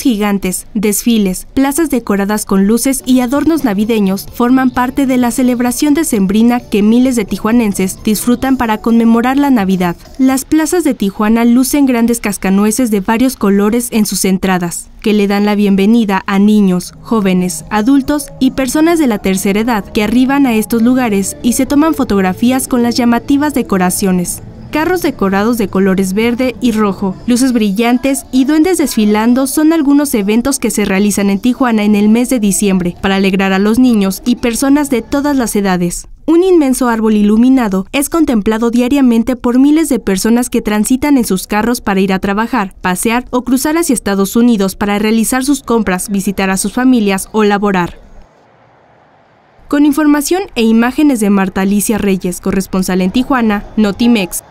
Gigantes, desfiles, plazas decoradas con luces y adornos navideños forman parte de la celebración decembrina que miles de tijuanenses disfrutan para conmemorar la Navidad. Las plazas de Tijuana lucen grandes cascanueces de varios colores en sus entradas, que le dan la bienvenida a niños, jóvenes, adultos y personas de la tercera edad que arriban a estos lugares y se toman fotografías con las llamativas decoraciones carros decorados de colores verde y rojo, luces brillantes y duendes desfilando son algunos eventos que se realizan en Tijuana en el mes de diciembre para alegrar a los niños y personas de todas las edades. Un inmenso árbol iluminado es contemplado diariamente por miles de personas que transitan en sus carros para ir a trabajar, pasear o cruzar hacia Estados Unidos para realizar sus compras, visitar a sus familias o laborar. Con información e imágenes de Marta Alicia Reyes, corresponsal en Tijuana, Notimex.